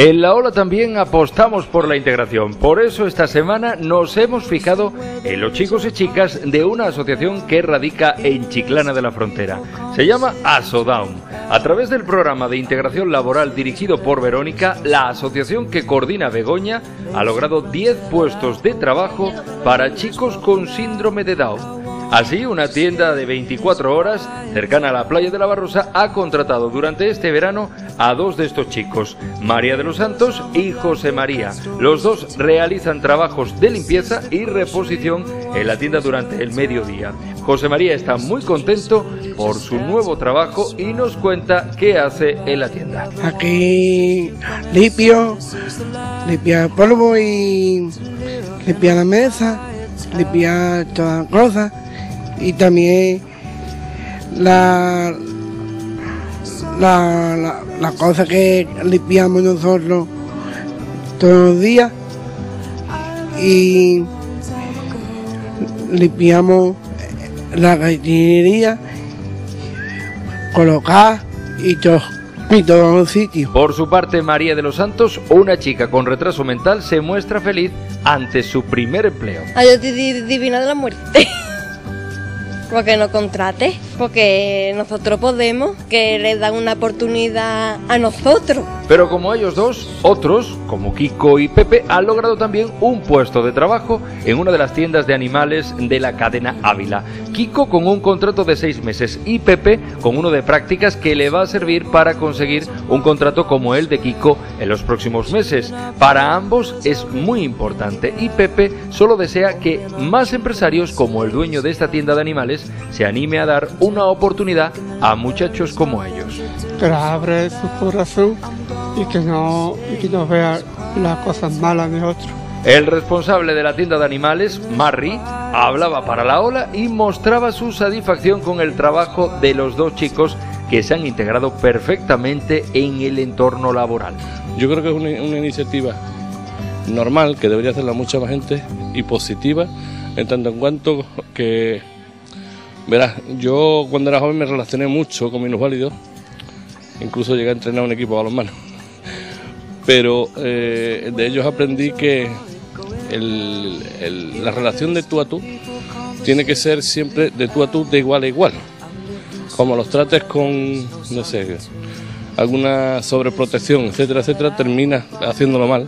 En la ola también apostamos por la integración. Por eso esta semana nos hemos fijado en los chicos y chicas de una asociación que radica en Chiclana de la Frontera. Se llama ASODAUN. A través del programa de integración laboral dirigido por Verónica, la asociación que coordina Begoña ha logrado 10 puestos de trabajo para chicos con síndrome de Down. Así, una tienda de 24 horas cercana a la playa de la Barrosa ha contratado durante este verano a dos de estos chicos, María de los Santos y José María. Los dos realizan trabajos de limpieza y reposición en la tienda durante el mediodía. José María está muy contento por su nuevo trabajo y nos cuenta qué hace en la tienda. Aquí limpio, limpia polvo y limpia la mesa, limpia todas las cosas y también la, la, la, cosa que limpiamos nosotros todos los días y limpiamos la gallinería, colocar y todo. Y todos los sitios. Por su parte, María de los Santos, una chica con retraso mental, se muestra feliz ante su primer empleo. Ay, yo divina de la muerte. porque no contrate, porque nosotros podemos, que les dan una oportunidad a nosotros. Pero como ellos dos, otros, como Kiko y Pepe, han logrado también un puesto de trabajo en una de las tiendas de animales de la cadena Ávila. Kiko con un contrato de seis meses y Pepe con uno de prácticas que le va a servir para conseguir un contrato como el de Kiko en los próximos meses. Para ambos es muy importante y Pepe solo desea que más empresarios como el dueño de esta tienda de animales se anime a dar una oportunidad a muchachos como ellos. Que abre su corazón y que no, y que no vea las cosas malas de otros. El responsable de la tienda de animales, Marry, hablaba para la ola y mostraba su satisfacción con el trabajo de los dos chicos que se han integrado perfectamente en el entorno laboral. Yo creo que es una, una iniciativa normal que debería hacerla mucha más gente y positiva en tanto en cuanto que verás yo cuando era joven me relacioné mucho con minusválidos incluso llegué a entrenar un equipo a los manos pero eh, de ellos aprendí que la relación de tú a tú tiene que ser siempre de tú a tú, de igual a igual. Como los trates con, no sé, alguna sobreprotección, etcétera, etcétera, termina haciéndolo mal.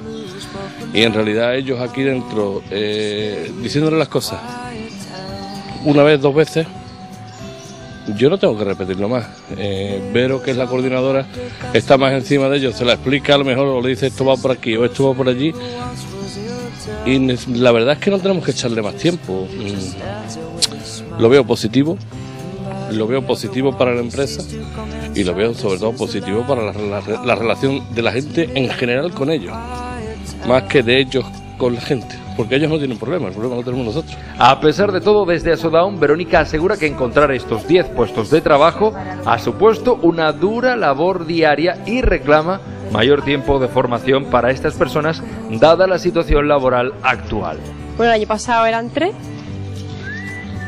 Y en realidad ellos aquí dentro, eh, diciéndole las cosas una vez, dos veces, yo no tengo que repetirlo más. Eh, Vero, que es la coordinadora, está más encima de ellos, se la explica a lo mejor o le dice esto va por aquí o esto va por allí. Y la verdad es que no tenemos que echarle más tiempo. Mm, lo veo positivo, lo veo positivo para la empresa y lo veo sobre todo positivo para la relación de la gente en general con ellos, más que de ellos con la gente porque ellos no tienen problema, el problema lo tenemos nosotros. A pesar de todo, desde Asodaun, Verónica asegura que encontrar estos 10 puestos de trabajo ha supuesto una dura labor diaria y reclama mayor tiempo de formación para estas personas, dada la situación laboral actual. Bueno, el año pasado eran 3,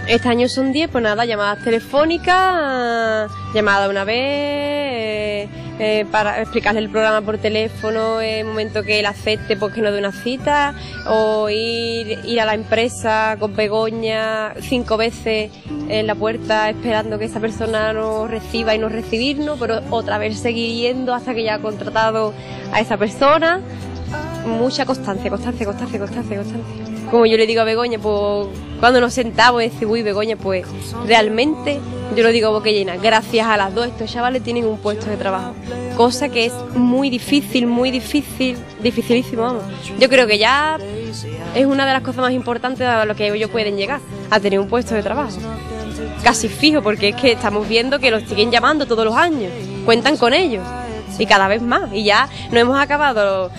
este año son 10, pues nada, llamadas telefónicas, llamada una vez, eh, para explicarle el programa por teléfono en el momento que él acepte, pues que no dé una cita, o ir, ir a la empresa con Begoña cinco veces en la puerta esperando que esa persona nos reciba y nos recibirnos, pero otra vez seguir yendo hasta que ya ha contratado a esa persona. Mucha constancia, constancia, constancia, constancia, constancia como yo le digo a Begoña, pues cuando nos sentamos y decimos, uy, Begoña, pues realmente, yo lo digo boca llena, gracias a las dos, estos chavales tienen un puesto de trabajo. Cosa que es muy difícil, muy difícil, dificilísimo, vamos. Yo creo que ya es una de las cosas más importantes a lo que ellos pueden llegar, a tener un puesto de trabajo. Casi fijo, porque es que estamos viendo que los siguen llamando todos los años, cuentan con ellos y cada vez más. Y ya no hemos acabado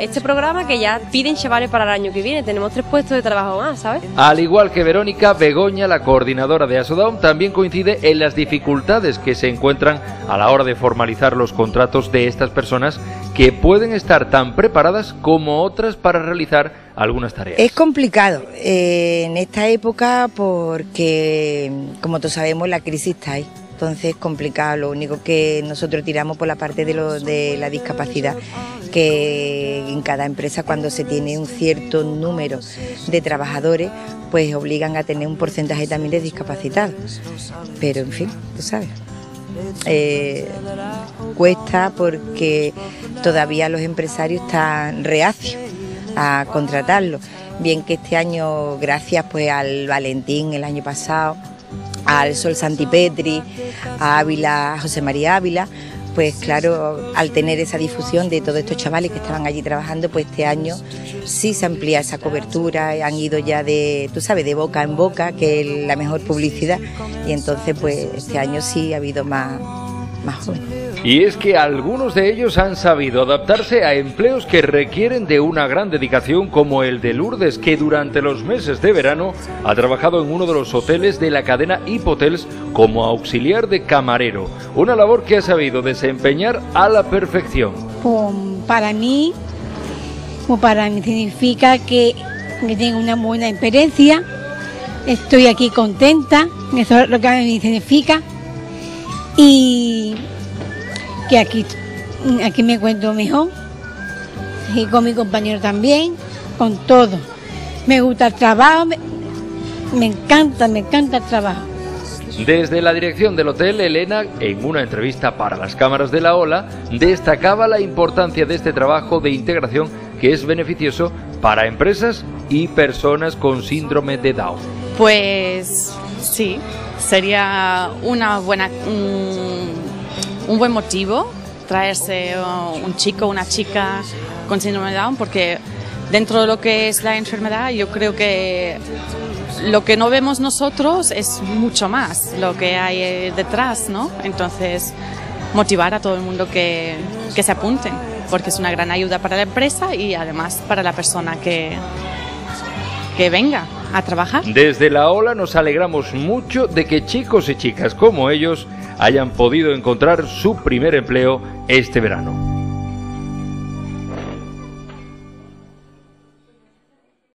este programa que ya piden chavales para el año que viene. Tenemos tres puestos de trabajo más, ¿sabes? Al igual que Verónica, Begoña, la coordinadora de Asodown, también coincide en las dificultades que se encuentran a la hora de formalizar los contratos de estas personas que pueden estar tan preparadas como otras para realizar algunas tareas. Es complicado eh, en esta época porque, como todos sabemos, la crisis está ahí Entonces es complicado, lo único que nosotros tiramos por la parte de, lo, de la discapacidad, que en cada empresa cuando se tiene un cierto número de trabajadores, pues obligan a tener un porcentaje también de discapacitados. Pero en fin, tú sabes. Eh, cuesta porque todavía los empresarios están reacios a contratarlo. Bien que este año, gracias pues al Valentín el año pasado, al Sol Santipetri, a Ávila, a José María Ávila, pues claro, al tener esa difusión de todos estos chavales que estaban allí trabajando, pues este año sí se amplía esa cobertura, han ido ya de, tú sabes, de boca en boca, que es la mejor publicidad, y entonces pues este año sí ha habido más, más. Y es que algunos de ellos han sabido adaptarse a empleos que requieren de una gran dedicación como el de Lourdes, que durante los meses de verano ha trabajado en uno de los hoteles de la cadena Hipotels como auxiliar de camarero, una labor que ha sabido desempeñar a la perfección. Para mí, para mí significa que, que tengo una buena experiencia, estoy aquí contenta, eso es lo que a mí significa. Y que aquí, aquí me encuentro mejor y con mi compañero también, con todo. Me gusta el trabajo, me, me encanta, me encanta el trabajo. Desde la dirección del hotel, Elena, en una entrevista para las cámaras de la ola, destacaba la importancia de este trabajo de integración que es beneficioso para empresas y personas con síndrome de Down. Pues sí, sería una buena, un, buen motivo traerse un chico una chica con síndrome de Down porque dentro de lo que es la enfermedad yo creo que lo que no vemos nosotros es mucho más lo que hay eh, detrás, ¿no? Entonces, motivar a todo el mundo que, que se apunten, porque es una gran ayuda para la empresa y además para la persona que, que venga a trabajar. Desde la ola nos alegramos mucho de que chicos y chicas como ellos hayan podido encontrar su primer empleo este verano.